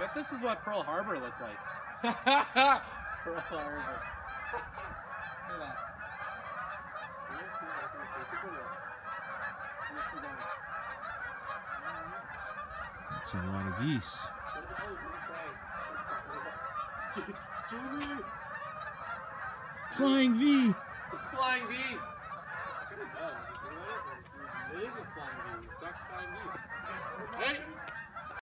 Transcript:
bet this is what Pearl Harbor looked like. Pearl Harbor. Look at that. That's a lot of geese. Flying V. Flying V. It is a flying V. Duck flying V.